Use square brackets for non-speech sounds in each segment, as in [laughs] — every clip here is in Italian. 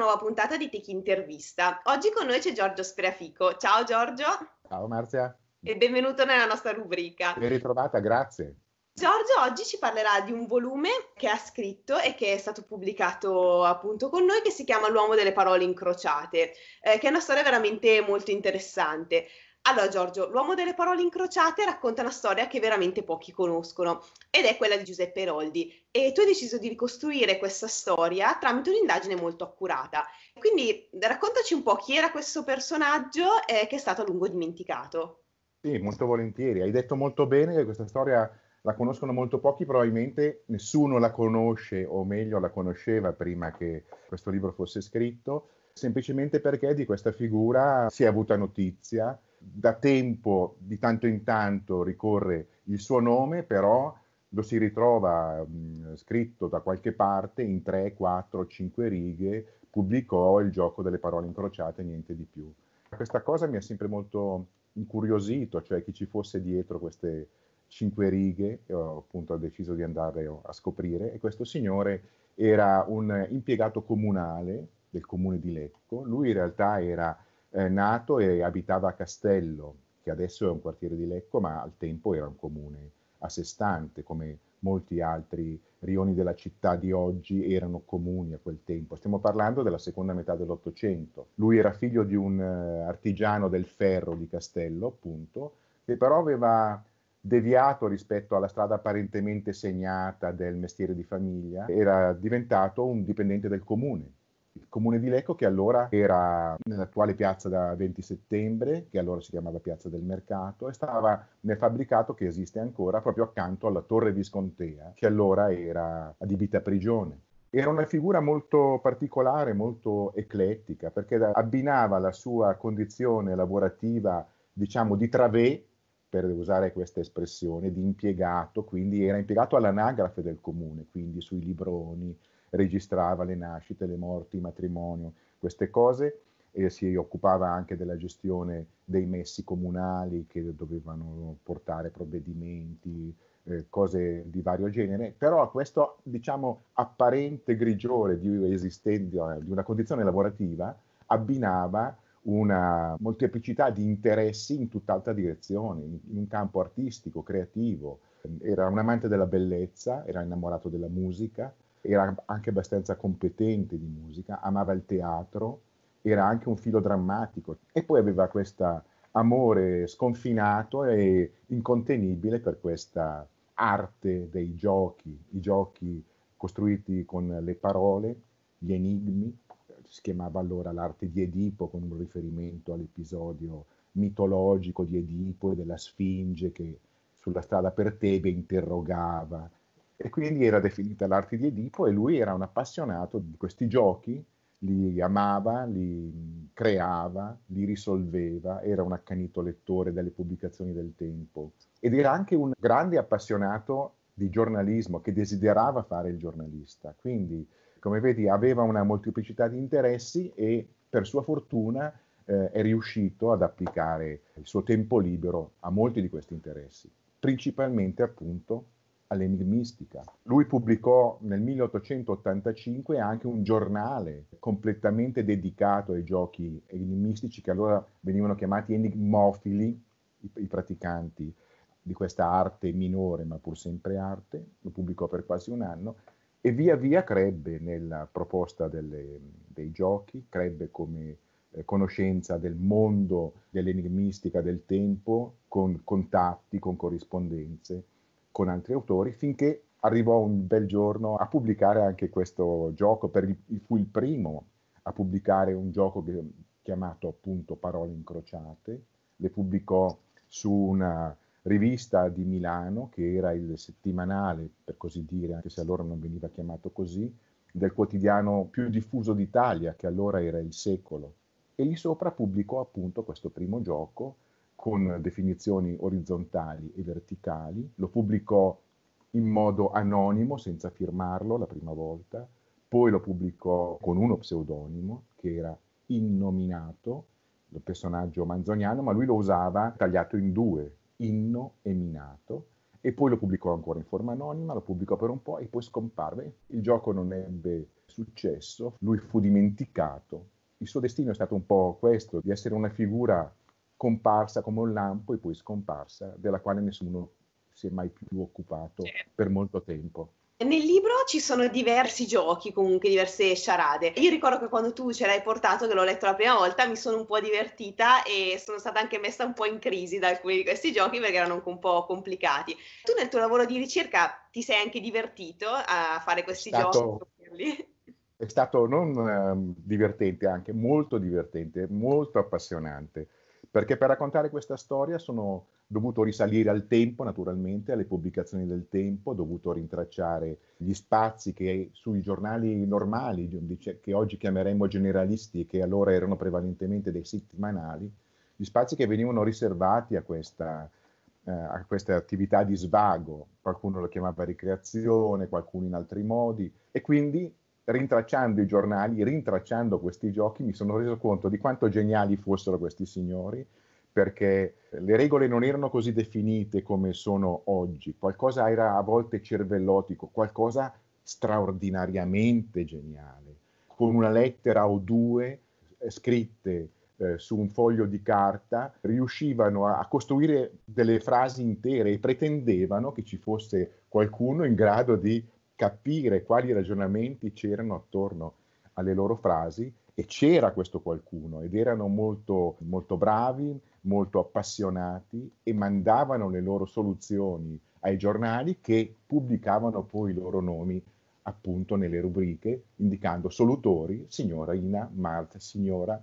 nuova puntata di Tiki Intervista. Oggi con noi c'è Giorgio Spreafico. Ciao Giorgio. Ciao Marzia. E benvenuto nella nostra rubrica. Ben ritrovata, grazie. Giorgio oggi ci parlerà di un volume che ha scritto e che è stato pubblicato appunto con noi che si chiama L'uomo delle parole incrociate, eh, che è una storia veramente molto interessante. Allora Giorgio, L'uomo delle parole incrociate racconta una storia che veramente pochi conoscono ed è quella di Giuseppe Roldi e tu hai deciso di ricostruire questa storia tramite un'indagine molto accurata. Quindi raccontaci un po' chi era questo personaggio eh, che è stato a lungo dimenticato. Sì, molto volentieri. Hai detto molto bene che questa storia la conoscono molto pochi, probabilmente nessuno la conosce o meglio la conosceva prima che questo libro fosse scritto, semplicemente perché di questa figura si è avuta notizia. Da tempo, di tanto in tanto, ricorre il suo nome, però lo si ritrova mh, scritto da qualche parte in 3, 4, 5 righe, pubblicò il gioco delle parole incrociate, niente di più. Questa cosa mi ha sempre molto incuriosito, cioè chi ci fosse dietro queste cinque righe, ho appunto deciso di andare a scoprire, e questo signore era un impiegato comunale del comune di Lecco, lui in realtà era eh, nato e abitava a Castello, che adesso è un quartiere di Lecco, ma al tempo era un comune a sé stante, come molti altri rioni della città di oggi erano comuni a quel tempo. Stiamo parlando della seconda metà dell'Ottocento. Lui era figlio di un uh, artigiano del ferro di Castello, appunto, che però aveva deviato rispetto alla strada apparentemente segnata del mestiere di famiglia, era diventato un dipendente del comune. Il comune di Lecco che allora era nell'attuale piazza da 20 settembre, che allora si chiamava Piazza del Mercato, e stava nel fabbricato che esiste ancora proprio accanto alla Torre Viscontea, che allora era adibita a prigione. Era una figura molto particolare, molto eclettica, perché abbinava la sua condizione lavorativa, diciamo, di travè, per usare questa espressione, di impiegato, quindi era impiegato all'anagrafe del comune, quindi sui libroni, registrava le nascite, le morti, i matrimoni, queste cose e si occupava anche della gestione dei messi comunali che dovevano portare provvedimenti, eh, cose di vario genere, però questo diciamo apparente grigiore di, esistenza, di una condizione lavorativa abbinava una molteplicità di interessi in tutt'altra direzione, in un campo artistico, creativo. Era un amante della bellezza, era innamorato della musica, era anche abbastanza competente di musica, amava il teatro, era anche un filo drammatico e poi aveva questo amore sconfinato e incontenibile per questa arte dei giochi, i giochi costruiti con le parole, gli enigmi, si chiamava allora l'arte di Edipo con un riferimento all'episodio mitologico di Edipo e della Sfinge che sulla strada per Tebe interrogava. E quindi era definita l'arte di Edipo e lui era un appassionato di questi giochi, li amava, li creava, li risolveva, era un accanito lettore delle pubblicazioni del tempo ed era anche un grande appassionato di giornalismo che desiderava fare il giornalista. Quindi come vedi aveva una molteplicità di interessi e per sua fortuna eh, è riuscito ad applicare il suo tempo libero a molti di questi interessi, principalmente appunto all'enigmistica. Lui pubblicò nel 1885 anche un giornale completamente dedicato ai giochi enigmistici che allora venivano chiamati enigmofili, i, i praticanti di questa arte minore ma pur sempre arte, lo pubblicò per quasi un anno e via via crebbe nella proposta delle, dei giochi, crebbe come eh, conoscenza del mondo dell'enigmistica del tempo, con contatti, con corrispondenze con altri autori, finché arrivò un bel giorno a pubblicare anche questo gioco, il, fu il primo a pubblicare un gioco che, chiamato appunto Parole incrociate, le pubblicò su una rivista di Milano, che era il settimanale, per così dire, anche se allora non veniva chiamato così, del quotidiano più diffuso d'Italia, che allora era Il Secolo. E lì sopra pubblicò appunto questo primo gioco con definizioni orizzontali e verticali, lo pubblicò in modo anonimo, senza firmarlo la prima volta, poi lo pubblicò con uno pseudonimo, che era innominato, il personaggio manzoniano, ma lui lo usava tagliato in due, inno e minato, e poi lo pubblicò ancora in forma anonima, lo pubblicò per un po' e poi scomparve. Il gioco non ebbe successo, lui fu dimenticato. Il suo destino è stato un po' questo, di essere una figura comparsa come un lampo e poi scomparsa, della quale nessuno si è mai più occupato certo. per molto tempo. Nel libro ci sono diversi giochi, comunque diverse sciarade. Io ricordo che quando tu ce l'hai portato, che l'ho letto la prima volta, mi sono un po' divertita e sono stata anche messa un po' in crisi da alcuni di questi giochi perché erano un po' complicati. Tu nel tuo lavoro di ricerca ti sei anche divertito a fare questi stato, giochi? È stato non uh, divertente, anche molto divertente, molto appassionante perché per raccontare questa storia sono dovuto risalire al tempo, naturalmente, alle pubblicazioni del tempo, ho dovuto rintracciare gli spazi che sui giornali normali, che oggi chiameremmo generalisti e che allora erano prevalentemente dei settimanali, gli spazi che venivano riservati a questa, eh, a questa attività di svago, qualcuno lo chiamava ricreazione, qualcuno in altri modi, e quindi rintracciando i giornali, rintracciando questi giochi, mi sono reso conto di quanto geniali fossero questi signori, perché le regole non erano così definite come sono oggi, qualcosa era a volte cervellotico, qualcosa straordinariamente geniale, con una lettera o due eh, scritte eh, su un foglio di carta, riuscivano a, a costruire delle frasi intere e pretendevano che ci fosse qualcuno in grado di capire quali ragionamenti c'erano attorno alle loro frasi e c'era questo qualcuno ed erano molto, molto bravi, molto appassionati e mandavano le loro soluzioni ai giornali che pubblicavano poi i loro nomi appunto nelle rubriche indicando solutori, signora Ina Marta, signora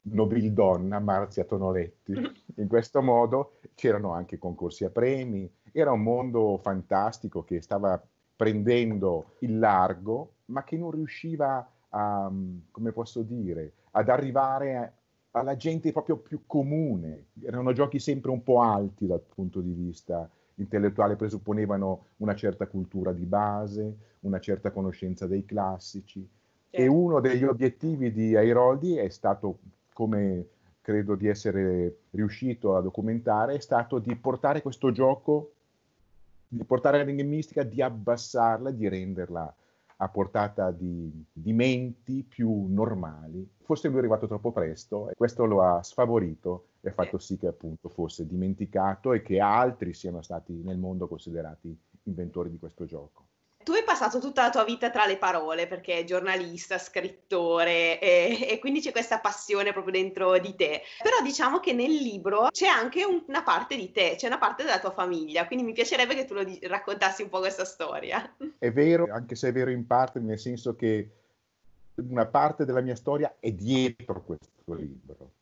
nobildonna Marzia Tonoletti. [laughs] In questo modo c'erano anche concorsi a premi, era un mondo fantastico che stava prendendo il largo, ma che non riusciva a, come posso dire, ad arrivare alla gente proprio più comune. Erano giochi sempre un po' alti dal punto di vista intellettuale, presupponevano una certa cultura di base, una certa conoscenza dei classici. Certo. E uno degli obiettivi di Airoldi è stato, come credo di essere riuscito a documentare, è stato di portare questo gioco di portare l'enigmistica, di abbassarla, di renderla a portata di, di, menti più normali. Forse lui è arrivato troppo presto e questo lo ha sfavorito e ha fatto sì che appunto fosse dimenticato e che altri siano stati nel mondo considerati inventori di questo gioco tu hai passato tutta la tua vita tra le parole perché è giornalista, scrittore e, e, quindi c'è questa passione proprio dentro di te. Però diciamo che nel libro c'è anche un, una parte di te, c'è una parte della tua famiglia, quindi mi piacerebbe che tu lo di- raccontassi un po' questa storia. È vero, anche se è vero in parte, nel senso che una parte della mia storia è dietro questo libro.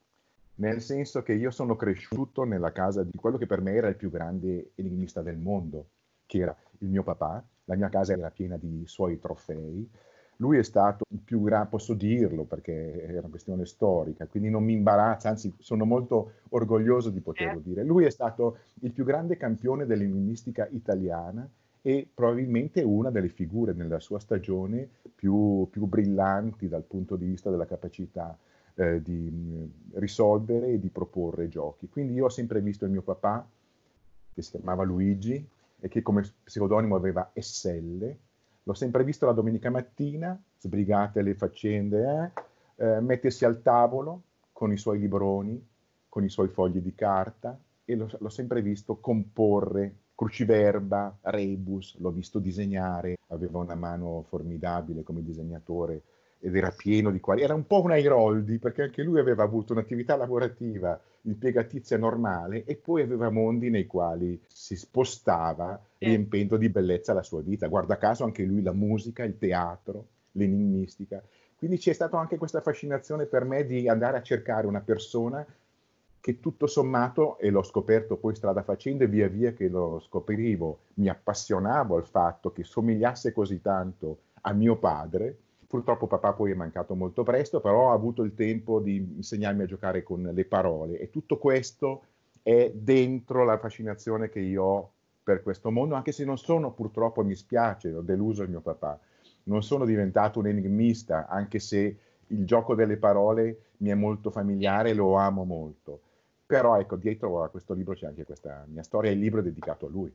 Nel senso che io sono cresciuto nella casa di quello che per me era il più grande enigmista del mondo, che era il mio papà, la mia casa era piena di suoi trofei. Lui è stato il più grande, posso dirlo perché è una questione storica, quindi non mi imbarazza, anzi sono molto orgoglioso di poterlo eh. dire. Lui è stato il più grande campione dell'enigmistica italiana e probabilmente una delle figure nella sua stagione più, più brillanti dal punto di vista della capacità eh, di mh, risolvere e di proporre giochi. Quindi io ho sempre visto il mio papà, che si chiamava Luigi, e che come pseudonimo aveva SL. L'ho sempre visto la domenica mattina, sbrigate le faccende, eh, eh, mettersi al tavolo con i suoi libroni, con i suoi fogli di carta e l'ho, l'ho sempre visto comporre cruciverba, rebus, l'ho visto disegnare, aveva una mano formidabile come disegnatore ed era pieno di quali. Era un po' un Airoldi perché anche lui aveva avuto un'attività lavorativa impiegatizia normale e poi aveva mondi nei quali si spostava riempendo di bellezza la sua vita. Guarda caso anche lui la musica, il teatro, l'enigmistica. Quindi c'è stata anche questa fascinazione per me di andare a cercare una persona che tutto sommato, e l'ho scoperto poi strada facendo e via via che lo scoprivo, mi appassionavo al fatto che somigliasse così tanto a mio padre, Purtroppo papà poi è mancato molto presto, però ha avuto il tempo di insegnarmi a giocare con le parole e tutto questo è dentro la fascinazione che io ho per questo mondo, anche se non sono purtroppo, mi spiace, ho deluso il mio papà, non sono diventato un enigmista, anche se il gioco delle parole mi è molto familiare e lo amo molto. Però ecco, dietro a questo libro c'è anche questa mia storia, il libro è dedicato a lui.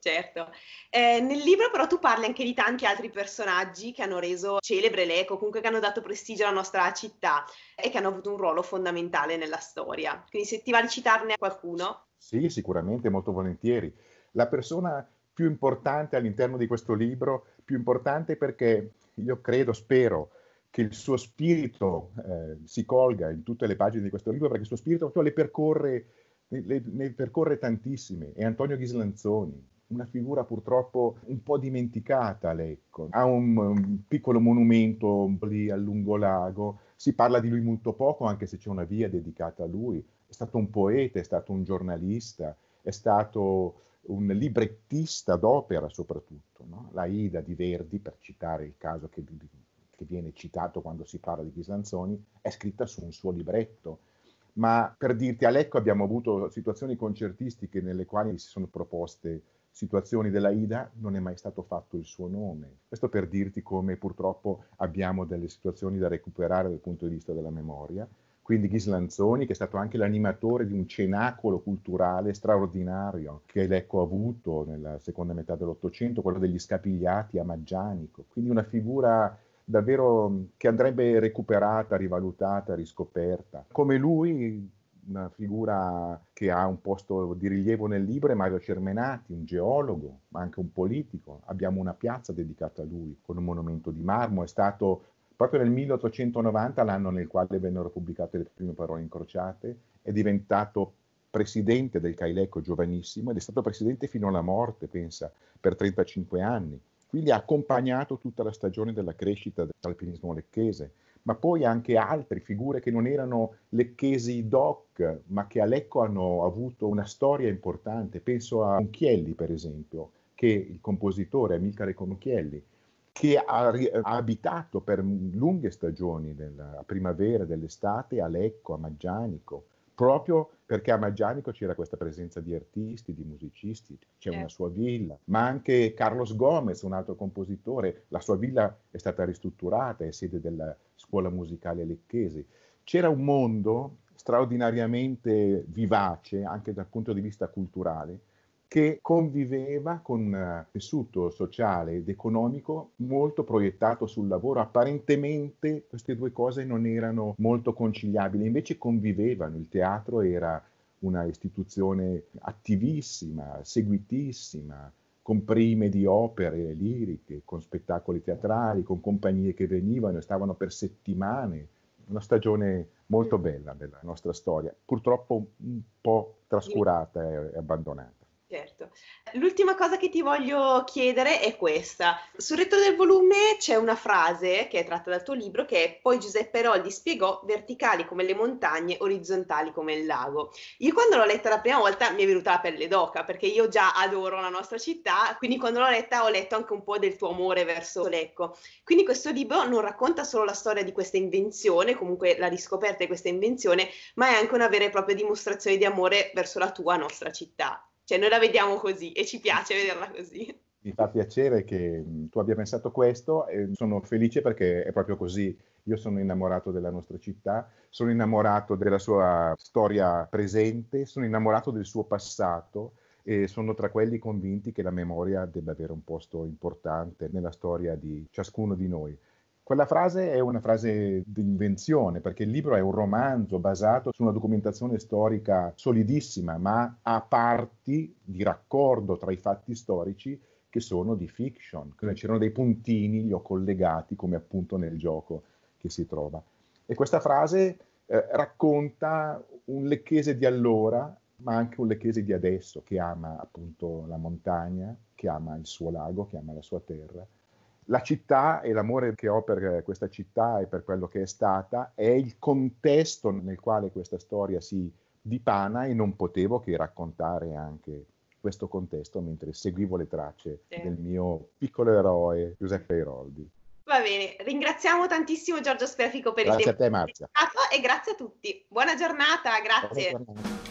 Certo. Eh, nel libro però tu parli anche di tanti altri personaggi che hanno reso celebre l'Eco, comunque che hanno dato prestigio alla nostra città e che hanno avuto un ruolo fondamentale nella storia. Quindi se ti va di citarne qualcuno. Sì, sicuramente, molto volentieri. La persona più importante all'interno di questo libro, più importante perché io credo, spero, che il suo spirito eh, si colga in tutte le pagine di questo libro, perché il suo spirito le percorre ne, ne percorre tantissime, è Antonio Ghislanzoni, una figura purtroppo un po' dimenticata, Lecco. Ha un, un, piccolo monumento lì al lungolago, si parla di lui molto poco, anche se c'è una via dedicata a lui. È stato un poeta, è stato un giornalista, è stato un librettista d'opera soprattutto. No? La Ida di Verdi, per citare il caso che, che viene citato quando si parla di Ghislanzoni, è scritta su un suo libretto ma per dirti a Lecco abbiamo avuto situazioni concertistiche nelle quali si sono proposte situazioni della Ida, non è mai stato fatto il suo nome. Questo per dirti come purtroppo abbiamo delle situazioni da recuperare dal punto di vista della memoria. Quindi Ghislanzoni, che è stato anche l'animatore di un cenacolo culturale straordinario che Lecco ha avuto nella seconda metà dell'Ottocento, quello degli scapigliati a Maggianico. Quindi una figura davvero che andrebbe recuperata, rivalutata, riscoperta. Come lui, una figura che ha un posto di rilievo nel libro è Mario Cermenati, un geologo, ma anche un politico. Abbiamo una piazza dedicata a lui con un monumento di marmo. È stato proprio nel 1890, l'anno nel quale vennero pubblicate le prime parole incrociate, è diventato presidente del Caileco giovanissimo ed è stato presidente fino alla morte, pensa, per 35 anni. Quindi ha accompagnato tutta la stagione della crescita dell'alpinismo lecchese, ma poi anche altre figure che non erano lecchesi doc, ma che a Lecco hanno avuto una storia importante. Penso a Conchielli, per esempio, che il compositore Amilcare Conchielli, che ha, ha, abitato per lunghe stagioni della primavera, dell'estate a Lecco, a Maggianico, proprio perché a Maggianico c'era questa presenza di artisti, di musicisti, c'è una sua villa, ma anche Carlos Gomez, un altro compositore, la sua villa è stata ristrutturata, è sede della scuola musicale lecchese. C'era un mondo straordinariamente vivace anche dal punto di vista culturale, che conviveva con un tessuto sociale ed economico molto proiettato sul lavoro. Apparentemente queste due cose non erano molto conciliabili, invece convivevano. Il teatro era una istituzione attivissima, seguitissima, con prime di opere liriche, con spettacoli teatrali, con compagnie che venivano e stavano per settimane. Una stagione molto bella della nostra storia, purtroppo un po' trascurata e abbandonata. Certo. L'ultima cosa che ti voglio chiedere è questa. Sul retro del volume c'è una frase che è tratta dal tuo libro che poi Giuseppe Roldi spiegò verticali come le montagne, orizzontali come il lago. Io quando l'ho letta la prima volta mi è venuta la pelle d'oca perché io già adoro la nostra città, quindi quando l'ho letta ho letto anche un po' del tuo amore verso Lecco. Quindi questo libro non racconta solo la storia di questa invenzione, comunque la riscoperta di questa invenzione, ma è anche una vera e propria dimostrazione di amore verso la tua nostra città. Cioè, noi la vediamo così e ci piace vederla così. Mi fa piacere che tu abbia pensato questo e sono felice perché è proprio così. Io sono innamorato della nostra città, sono innamorato della sua storia presente, sono innamorato del suo passato e sono tra quelli convinti che la memoria debba avere un posto importante nella storia di ciascuno di noi. Quella frase è una frase di invenzione, perché il libro è un romanzo basato su una documentazione storica solidissima, ma a parti di raccordo tra i fatti storici che sono di fiction. Quindi c'erano dei puntini, li ho collegati come appunto nel gioco che si trova. E questa frase eh, racconta un lecchese di allora, ma anche un lecchese di adesso, che ama appunto la montagna, che ama il suo lago, che ama la sua terra la città e l'amore che ho per questa città e per quello che è stata è il contesto nel quale questa storia si dipana e non potevo che raccontare anche questo contesto mentre seguivo le tracce sì. del mio piccolo eroe Giuseppe Iroldi. Va bene, ringraziamo tantissimo Giorgio Sperfico per grazie il tempo a te, Marzia. e grazie a tutti. Buona giornata, grazie. Buona giornata.